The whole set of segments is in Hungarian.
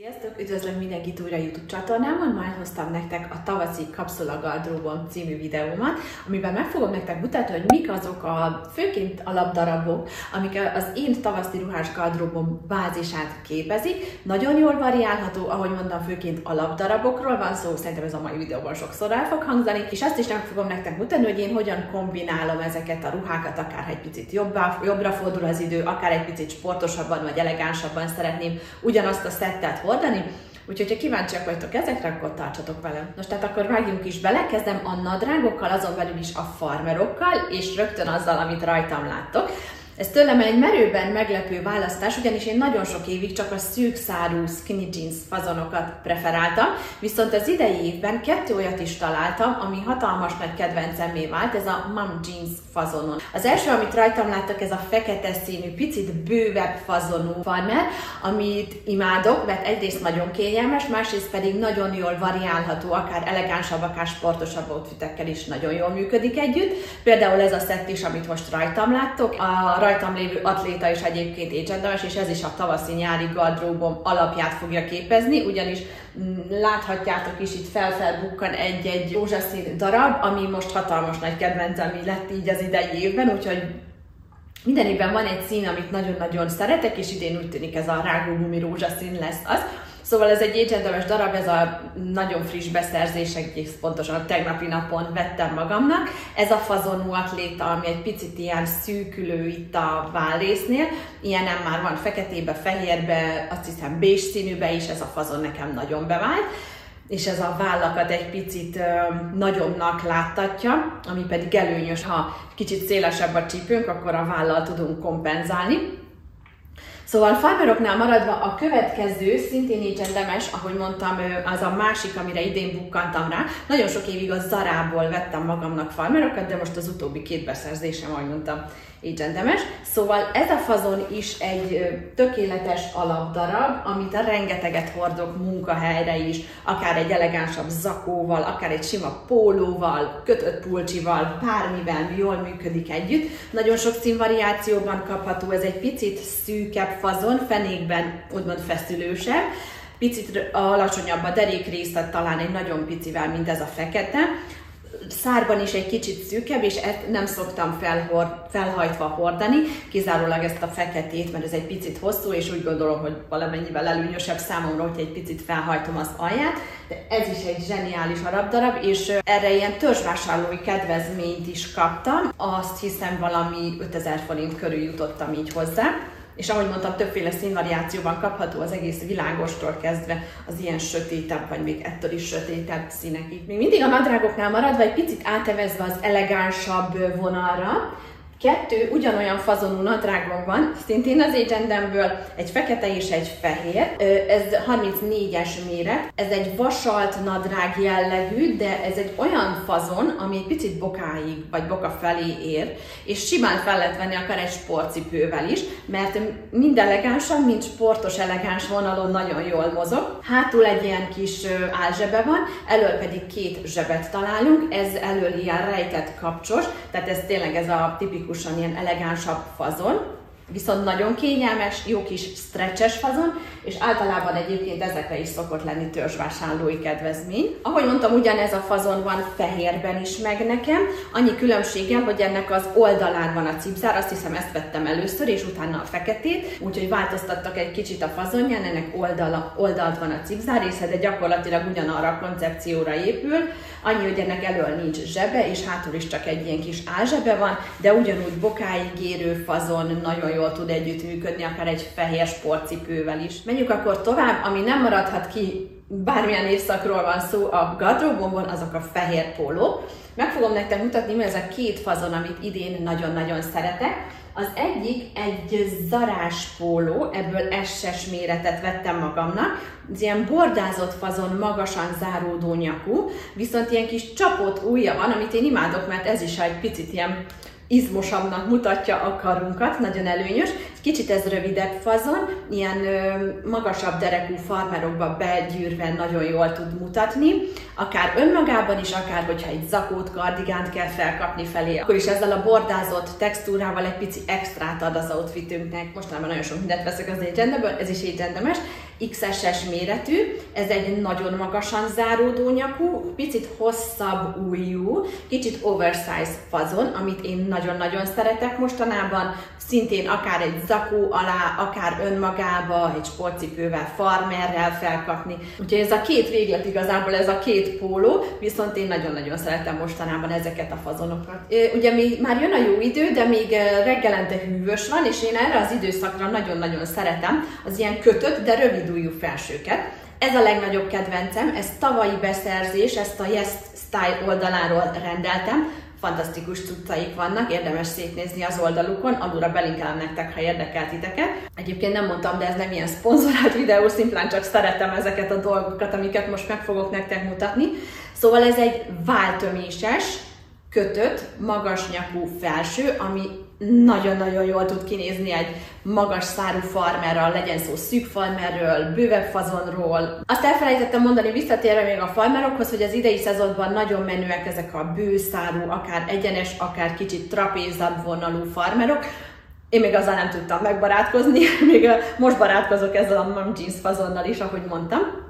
Sziasztok! Üdvözlök mindenkit újra YouTube csatornámon, már hoztam nektek a tavaszi kapszula gardróbom című videómat, amiben meg fogom nektek mutatni, hogy mik azok a főként alapdarabok, amik az én tavaszi ruhás gardróbom bázisát képezik. Nagyon jól variálható, ahogy mondtam, főként alapdarabokról van szó, szerintem ez a mai videóban sokszor el fog hangzani, és azt is meg fogom nektek mutatni, hogy én hogyan kombinálom ezeket a ruhákat, akár egy picit jobbá, jobbra fordul az idő, akár egy picit sportosabban vagy elegánsabban szeretném ugyanazt a szettet hordani, Úgyhogy, ha kíváncsiak vagytok ezekre, akkor tartsatok velem. Most tehát akkor vágjunk is bele, kezdem a nadrágokkal, azon belül is a farmerokkal, és rögtön azzal, amit rajtam láttok. Ez tőlem egy merőben meglepő választás, ugyanis én nagyon sok évig csak a szűk szárú skinny jeans fazonokat preferáltam, viszont az idei évben kettő olyat is találtam, ami hatalmas nagy kedvencemé vált, ez a mom jeans fazonon. Az első, amit rajtam láttak, ez a fekete színű, picit bővebb fazonú farmer, amit imádok, mert egyrészt nagyon kényelmes, másrészt pedig nagyon jól variálható, akár elegánsabb, akár sportosabb outfitekkel is nagyon jól működik együtt. Például ez a szett is, amit most rajtam láttok, a rajtam lévő atléta is egyébként écsendemes, és ez is a tavaszi-nyári gardróbom alapját fogja képezni, ugyanis mm, láthatjátok is itt felfelbukkan egy-egy rózsaszín darab, ami most hatalmas nagy kedvencem lett így az idei évben, úgyhogy minden évben van egy szín, amit nagyon-nagyon szeretek, és idén úgy tűnik ez a rágógumi rózsaszín lesz az. Szóval ez egy écsendemes darab, ez a nagyon friss beszerzés, egész pontosan a tegnapi napon vettem magamnak. Ez a fazonú atléta, ami egy picit ilyen szűkülő itt a válrésznél. Ilyenem már van feketébe, fehérbe, azt hiszem bés színűbe is, ez a fazon nekem nagyon bevált és ez a vállakat egy picit ö, nagyobbnak láttatja, ami pedig előnyös, ha kicsit szélesebb a csípőnk, akkor a vállal tudunk kompenzálni. Szóval farmeroknál maradva a következő, szintén így demes, ahogy mondtam, az a másik, amire idén bukkantam rá. Nagyon sok évig a Zarából vettem magamnak farmerokat, de most az utóbbi két beszerzésem, ahogy mondtam, Demes. Szóval ez a fazon is egy tökéletes alapdarab, amit a rengeteget hordok munkahelyre is, akár egy elegánsabb zakóval, akár egy sima pólóval, kötött pulcsival, bármivel jól működik együtt. Nagyon sok színvariációban kapható, ez egy picit szűkebb fazon, fenékben úgymond feszülősebb, picit alacsonyabb a derékrészlet, talán egy nagyon picivel, mint ez a fekete. Szárban is egy kicsit szűkebb, és ezt nem szoktam felhord, felhajtva hordani, kizárólag ezt a feketét, mert ez egy picit hosszú, és úgy gondolom, hogy valamennyivel előnyösebb számomra, hogy egy picit felhajtom az alját, de ez is egy zseniális darab, és erre ilyen törzsvásárlói kedvezményt is kaptam, azt hiszem valami 5000 forint körül jutottam így hozzá és ahogy mondtam, többféle színvariációban kapható az egész világostól kezdve az ilyen sötétebb, vagy még ettől is sötétebb színekig. Még mindig a nadrágoknál maradva, egy picit átevezve az elegánsabb vonalra, Kettő ugyanolyan fazonú nadrágom van, szintén az Agendemből, egy fekete és egy fehér. Ez 34-es méret. Ez egy vasalt nadrág jellegű, de ez egy olyan fazon, ami egy picit bokáig, vagy boka felé ér, és simán fel lehet venni akár egy sportcipővel is, mert mind elegánsan, mind sportos elegáns vonalon nagyon jól mozog. Hátul egy ilyen kis álzsebe van, elől pedig két zsebet találunk, ez elől ilyen rejtett kapcsos, tehát ez tényleg ez a tipikus tipikusan ilyen elegánsabb fazon, viszont nagyon kényelmes, jó kis stretches fazon, és általában egyébként ezekre is szokott lenni törzsvásárlói kedvezmény. Ahogy mondtam, ugyanez a fazon van fehérben is meg nekem, annyi különbséggel, hogy ennek az oldalán van a cipzár, azt hiszem ezt vettem először, és utána a feketét, úgyhogy változtattak egy kicsit a fazonján, ennek oldala, oldalt van a cipzár része, de gyakorlatilag ugyanarra a koncepcióra épül, annyi, hogy ennek elől nincs zsebe, és hátul is csak egy ilyen kis álzsebe van, de ugyanúgy bokáig érő fazon, nagyon jól tud együttműködni, akár egy fehér sportcipővel is. Menjünk akkor tovább, ami nem maradhat ki bármilyen évszakról van szó a gardróbomban, azok a fehér póló. Meg fogom nektek mutatni, mi ez a két fazon, amit idén nagyon-nagyon szeretek. Az egyik egy zarás póló, ebből SS méretet vettem magamnak, ez ilyen bordázott fazon, magasan záródó nyakú, viszont ilyen kis csapott ujja van, amit én imádok, mert ez is egy picit ilyen izmosabbnak mutatja a karunkat, nagyon előnyös. Kicsit ez rövidebb fazon, ilyen ö, magasabb derekú farmerokba begyűrve nagyon jól tud mutatni, akár önmagában is, akár hogyha egy zakót, kardigánt kell felkapni felé, akkor is ezzel a bordázott textúrával egy pici extrát ad az outfitünknek. Mostanában nagyon sok mindent veszek az agendaből, ez is agendemes. XS-es méretű, ez egy nagyon magasan záródó nyakú, picit hosszabb ujjú, kicsit oversize fazon, amit én nagyon-nagyon szeretek mostanában, szintén akár egy zakó alá, akár önmagába, egy sportcipővel, farmerrel felkapni. Úgyhogy ez a két véglet igazából, ez a két póló, viszont én nagyon-nagyon szeretem mostanában ezeket a fazonokat. Ugye még már jön a jó idő, de még reggelente hűvös van, és én erre az időszakra nagyon-nagyon szeretem az ilyen kötött, de rövid ujjú felsőket. Ez a legnagyobb kedvencem, ez tavalyi beszerzés, ezt a Yes Style oldaláról rendeltem, fantasztikus cuccaik vannak, érdemes szétnézni az oldalukon, alulra belinkelem nektek, ha érdekel titeket. Egyébként nem mondtam, de ez nem ilyen szponzorált videó, szimplán csak szeretem ezeket a dolgokat, amiket most meg fogok nektek mutatni. Szóval ez egy váltöméses, kötött, magas nyakú felső, ami nagyon-nagyon jól tud kinézni egy magas szárú farmerral, legyen szó szűk farmerről, bővebb fazonról. Azt elfelejtettem mondani visszatérve még a farmerokhoz, hogy az idei szezonban nagyon menőek ezek a bőszárú, akár egyenes, akár kicsit trapézabb vonalú farmerok, én még azzal nem tudtam megbarátkozni, még most barátkozok ezzel a mom jeans fazonnal is, ahogy mondtam.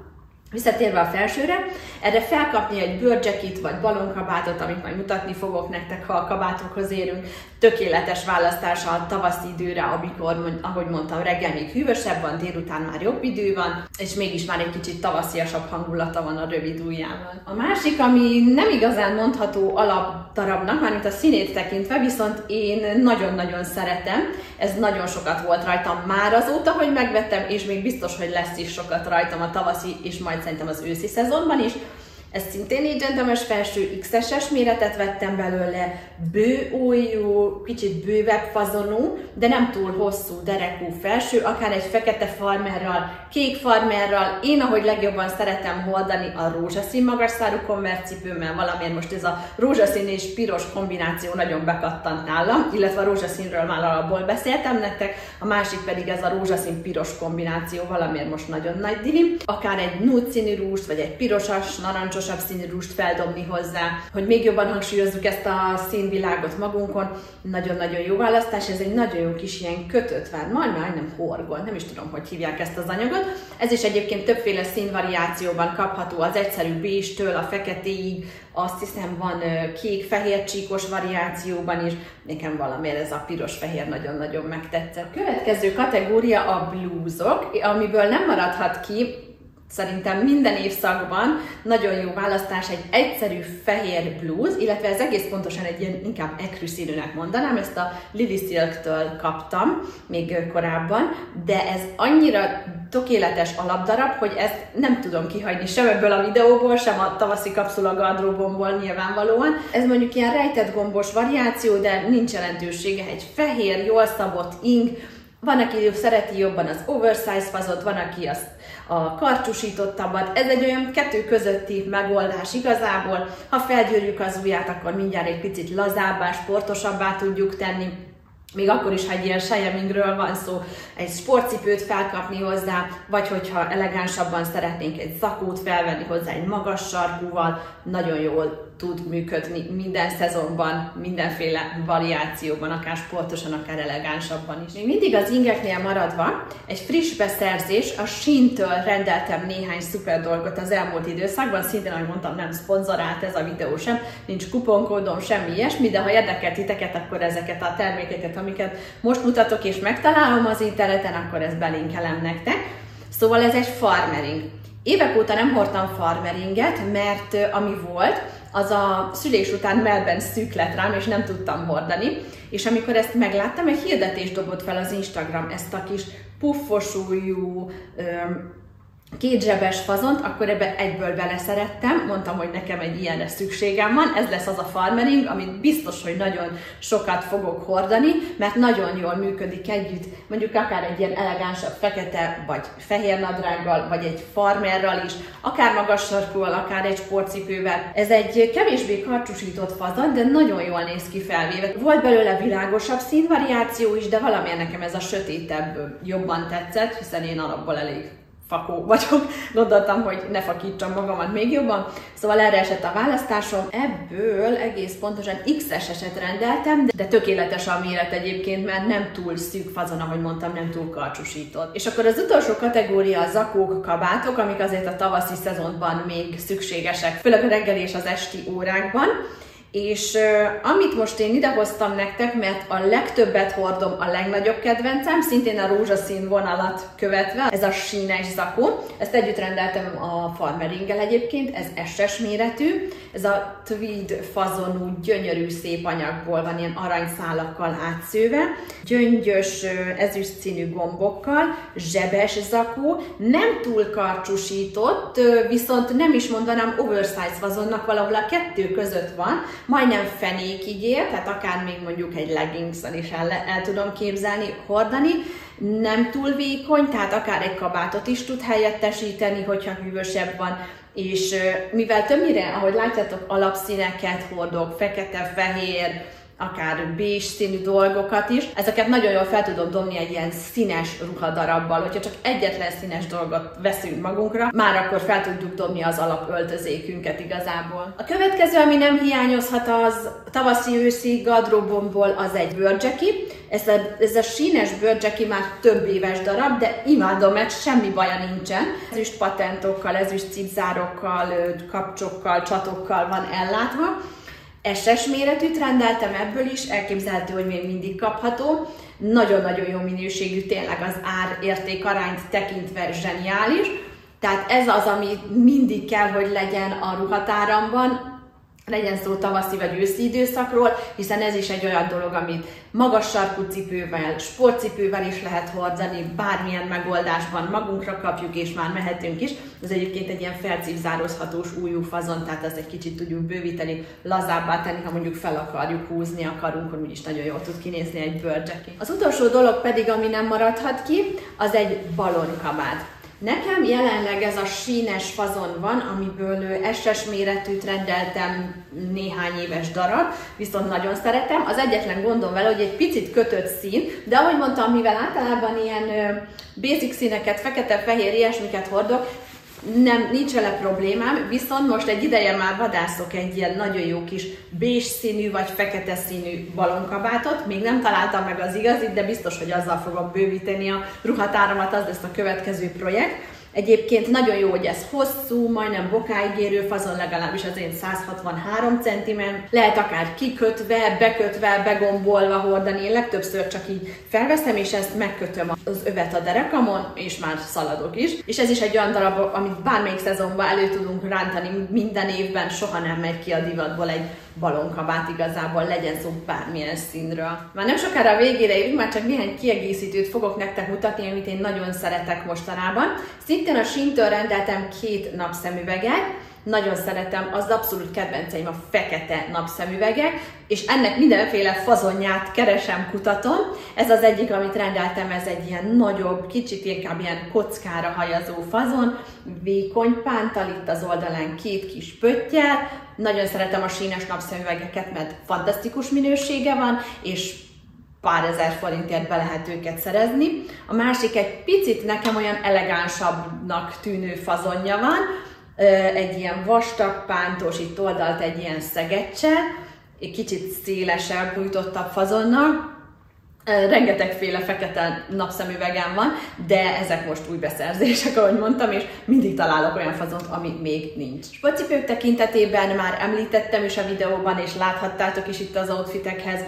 Visszatérve a felsőre, erre felkapni egy bőrcsekit vagy balonkabátot, amit majd mutatni fogok nektek, ha a kabátokhoz érünk. Tökéletes választás a tavaszi időre, amikor, ahogy mondtam, reggel még hűvösebb van, délután már jobb idő van, és mégis már egy kicsit tavasziasabb hangulata van a rövid ujjával. A másik, ami nem igazán mondható alapdarabnak, mármint a színét tekintve, viszont én nagyon-nagyon szeretem. Ez nagyon sokat volt rajtam már azóta, hogy megvettem, és még biztos, hogy lesz is sokat rajtam a tavaszi, és majd szerintem az őszi szezonban is. Ez szintén így gentleman felső XS-es méretet vettem belőle, bő ujjú, kicsit bővebb fazonú, de nem túl hosszú derekú felső, akár egy fekete farmerral, kék farmerral. Én, ahogy legjobban szeretem hordani a rózsaszín magasszárú konvertcipőmmel, valamiért most ez a rózsaszín és piros kombináció nagyon bekattant nálam, illetve a rózsaszínről már alapból beszéltem nektek, a másik pedig ez a rózsaszín-piros kombináció, valamiért most nagyon nagy dilim. Akár egy nude színű rúst, vagy egy pirosas, narancs narancsosabb színű rúst feldobni hozzá, hogy még jobban hangsúlyozzuk ezt a színvilágot magunkon. Nagyon-nagyon jó választás, ez egy nagyon jó kis ilyen kötött vár, majd majdnem horgol, nem is tudom, hogy hívják ezt az anyagot. Ez is egyébként többféle színvariációban kapható, az egyszerű béstől a feketéig, azt hiszem van kék-fehér csíkos variációban is, nekem valamiért ez a piros-fehér nagyon-nagyon megtetszett. Következő kategória a blúzok, amiből nem maradhat ki Szerintem minden évszakban nagyon jó választás egy egyszerű fehér blúz, illetve ez egész pontosan egy ilyen inkább ekrű színűnek mondanám, ezt a Lily Silk-től kaptam még korábban, de ez annyira tökéletes alapdarab, hogy ezt nem tudom kihagyni sem ebből a videóból, sem a tavaszi kapszula gardróbomból nyilvánvalóan. Ez mondjuk ilyen rejtett gombos variáció, de nincs jelentősége. Egy fehér, jól szabott ing, van, aki szereti jobban az oversize fazot, van, aki azt a karcsúsítottabbat. Ez egy olyan kettő közötti megoldás igazából. Ha felgyűrjük az ujját, akkor mindjárt egy picit lazábbá, sportosabbá tudjuk tenni. Még akkor is, ha egy ilyen sejemingről van szó, egy sportcipőt felkapni hozzá, vagy hogyha elegánsabban szeretnénk egy zakót felvenni hozzá egy magas sarkúval, nagyon jól tud működni minden szezonban, mindenféle variációban, akár sportosan, akár elegánsabban is. Még mindig az ingeknél maradva, egy friss beszerzés, a Sintől rendeltem néhány szuper dolgot az elmúlt időszakban, szintén, ahogy mondtam, nem szponzorált ez a videó sem, nincs kuponkódom, semmi ilyesmi, de ha érdekel titeket, akkor ezeket a termékeket, amiket most mutatok és megtalálom az interneten, akkor ezt belinkelem nektek. Szóval ez egy farmering. Évek óta nem hordtam farmeringet, mert ami volt, az a szülés után melben szűk lett rám, és nem tudtam hordani. És amikor ezt megláttam, egy hirdetés dobott fel az Instagram ezt a kis puffosújú, két zsebes fazont, akkor ebbe egyből beleszerettem, mondtam, hogy nekem egy ilyenre szükségem van, ez lesz az a farmering, amit biztos, hogy nagyon sokat fogok hordani, mert nagyon jól működik együtt, mondjuk akár egy ilyen elegánsabb fekete vagy fehér nadrággal, vagy egy farmerral is, akár magas sarkúval, akár egy sportcipővel. Ez egy kevésbé karcsúsított fazon, de nagyon jól néz ki felvéve. Volt belőle világosabb színvariáció is, de valamilyen nekem ez a sötétebb jobban tetszett, hiszen én alapból elég fakó vagyok, gondoltam, hogy ne fakítsam magamat még jobban, szóval erre esett a választásom. Ebből egész pontosan X-es eset rendeltem, de tökéletes a méret egyébként, mert nem túl szűk fazon, ahogy mondtam, nem túl karcsúsított. És akkor az utolsó kategória a zakók, kabátok, amik azért a tavaszi szezonban még szükségesek, főleg a reggeli és az esti órákban. És uh, amit most én idehoztam nektek, mert a legtöbbet hordom, a legnagyobb kedvencem, szintén a rózsaszín vonalat követve, ez a sínes zakó. Ezt együtt rendeltem a Farmeringgel egyébként, ez SS méretű. Ez a tweed fazonú, gyönyörű szép anyagból van, ilyen aranyszálakkal átszőve. Gyöngyös, ezüst színű gombokkal, zsebes zakó, nem túl karcsúsított, viszont nem is mondanám oversize fazonnak, valahol a kettő között van, majdnem fenékig ér, tehát akár még mondjuk egy leggings is el, el tudom képzelni, hordani, nem túl vékony, tehát akár egy kabátot is tud helyettesíteni, hogyha hűvösebb van, és mivel többnyire, ahogy látjátok, alapszíneket hordok, fekete, fehér, akár bés színű dolgokat is. Ezeket nagyon jól fel tudom dobni egy ilyen színes ruhadarabbal. Hogyha csak egyetlen színes dolgot veszünk magunkra, már akkor fel tudjuk dobni az alapöltözékünket igazából. A következő, ami nem hiányozhat, az tavaszi-őszi gadróbomból az egy bőrcseki. Ez a, ez a sínes bőrcseki már több éves darab, de imádom, mert semmi baja nincsen. Ezüst patentokkal, ezüst cipzárokkal, kapcsokkal, csatokkal van ellátva SS méretűt rendeltem ebből is, elképzelhető, hogy még mindig kapható. Nagyon-nagyon jó minőségű, tényleg az ár-érték arányt tekintve zseniális. Tehát ez az, ami mindig kell, hogy legyen a ruhatáramban, legyen szó tavaszi vagy őszi időszakról, hiszen ez is egy olyan dolog, amit magas sarkú cipővel, sportcipővel is lehet hordani, bármilyen megoldásban magunkra kapjuk, és már mehetünk is. Ez egyébként egy ilyen felcipzározhatós újú fazon, tehát ezt egy kicsit tudjuk bővíteni, lazábbá tenni, ha mondjuk fel akarjuk húzni a karunkon, úgyis nagyon jól tud kinézni egy bőrcseki. Az utolsó dolog pedig, ami nem maradhat ki, az egy balonkabát. Nekem jelenleg ez a sínes fazon van, amiből SS méretűt rendeltem néhány éves darab, viszont nagyon szeretem. Az egyetlen gondom vele, hogy egy picit kötött szín, de ahogy mondtam, mivel általában ilyen basic színeket, fekete-fehér ilyesmiket hordok, nem, nincs vele problémám, viszont most egy ideje már vadászok egy ilyen nagyon jó kis bés színű vagy fekete színű balonkabátot. Még nem találtam meg az igazit, de biztos, hogy azzal fogom bővíteni a ruhatáramat, az lesz a következő projekt. Egyébként nagyon jó, hogy ez hosszú, majdnem bokáig érő fazon, legalábbis az én 163 cm. Lehet akár kikötve, bekötve, begombolva hordani. Én legtöbbször csak így felveszem, és ezt megkötöm az övet a derekamon, és már szaladok is. És ez is egy olyan darab, amit bármelyik szezonban elő tudunk rántani minden évben, soha nem megy ki a divatból egy balonkabát igazából, legyen szó bármilyen színről. Már nem sokára a végére érünk, már csak néhány kiegészítőt fogok nektek mutatni, amit én nagyon szeretek mostanában. Szintén a Sintől rendeltem két napszemüveget, nagyon szeretem, az abszolút kedvenceim a fekete napszemüvegek, és ennek mindenféle fazonját keresem, kutatom. Ez az egyik, amit rendeltem, ez egy ilyen nagyobb, kicsit inkább ilyen kockára hajazó fazon, vékony pántal, itt az oldalán két kis pöttyel. Nagyon szeretem a sínes napszemüvegeket, mert fantasztikus minősége van, és pár ezer forintért be lehet őket szerezni. A másik egy picit nekem olyan elegánsabbnak tűnő fazonja van, egy ilyen vastag pántos, itt oldalt egy ilyen szegeccse, egy kicsit szélesebb, nyújtottabb fazonnal, rengetegféle fekete napszemüvegem van, de ezek most új beszerzések, ahogy mondtam, és mindig találok olyan fazont, ami még nincs. Sportcipők tekintetében már említettem is a videóban, és láthattátok is itt az outfitekhez,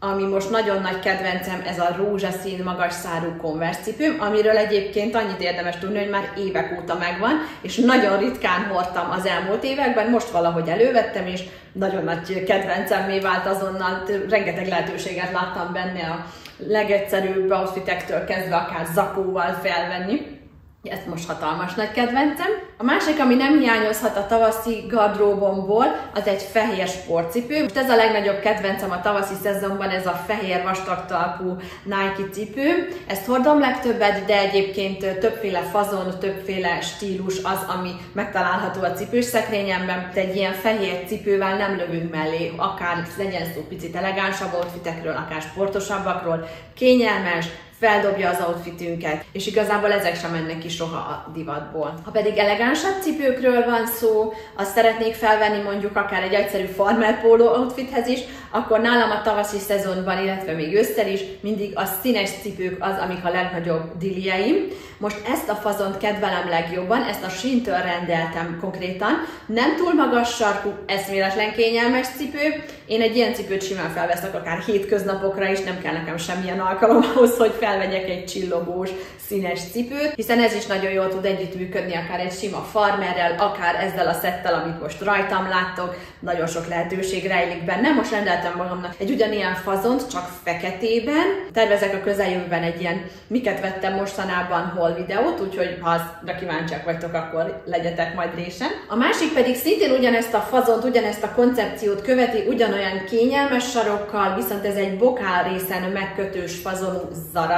ami most nagyon nagy kedvencem, ez a rózsaszín magas szárú Converse cipőm, amiről egyébként annyit érdemes tudni, hogy már évek óta megvan, és nagyon ritkán hordtam az elmúlt években, most valahogy elővettem, és nagyon nagy kedvencemmé vált azonnal, rengeteg lehetőséget láttam benne a legegyszerűbb outfitektől kezdve akár zakóval felvenni. Ez most hatalmas nagy kedvencem. A másik, ami nem hiányozhat a tavaszi gardróbomból, az egy fehér sportcipő. Most ez a legnagyobb kedvencem a tavaszi szezonban, ez a fehér vastag talpú Nike cipő. Ezt hordom legtöbbet, de egyébként többféle fazon, többféle stílus az, ami megtalálható a cipős szekrényemben. Egy ilyen fehér cipővel nem lövünk mellé, akár legyen szó picit elegánsabb outfitekről, akár sportosabbakról. Kényelmes, feldobja az outfitünket, és igazából ezek sem mennek ki soha a divatból. Ha pedig elegánsabb cipőkről van szó, azt szeretnék felvenni mondjuk akár egy egyszerű farmer póló outfithez is, akkor nálam a tavaszi szezonban, illetve még ősszel is mindig a színes cipők az, amik a legnagyobb dilieim. Most ezt a fazont kedvelem legjobban, ezt a Shintől rendeltem konkrétan. Nem túl magas sarkú, eszméletlen kényelmes cipő. Én egy ilyen cipőt simán felveszek akár hétköznapokra is, nem kell nekem semmilyen alkalom ahhoz, hogy felvegyek egy csillogós, színes cipőt, hiszen ez is nagyon jól tud együttműködni akár egy sima farmerrel, akár ezzel a szettel, amit most rajtam láttok. Nagyon sok lehetőség rejlik benne. Most rendeltem magamnak egy ugyanilyen fazont, csak feketében. Tervezek a közeljövőben egy ilyen miket vettem mostanában hol videót, úgyhogy ha azra kíváncsiak vagytok, akkor legyetek majd résen. A másik pedig szintén ugyanezt a fazont, ugyanezt a koncepciót követi, ugyanolyan kényelmes sarokkal, viszont ez egy bokál részen megkötős fazonú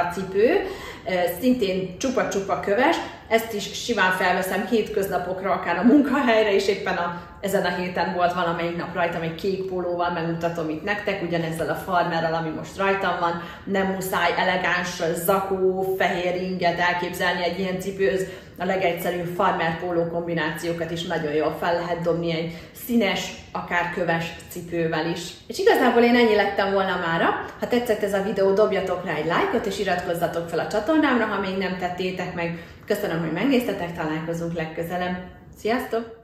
zaracipő, szintén csupa-csupa köves, ezt is simán felveszem hétköznapokra, akár a munkahelyre, és éppen a, ezen a héten volt valamelyik nap rajtam egy kék pólóval, megmutatom itt nektek, ugyanezzel a farmerrel, ami most rajtam van, nem muszáj elegáns zakó, fehér inget elképzelni egy ilyen cipőhöz, a legegyszerűbb farmer póló kombinációkat is nagyon jól fel lehet dobni egy színes, akár köves cipővel is. És igazából én ennyi lettem volna mára. Ha tetszett ez a videó, dobjatok rá egy lájkot, és iratkozzatok fel a csatornámra, ha még nem tettétek meg. Köszönöm, hogy megnéztetek, találkozunk legközelebb. Sziasztok!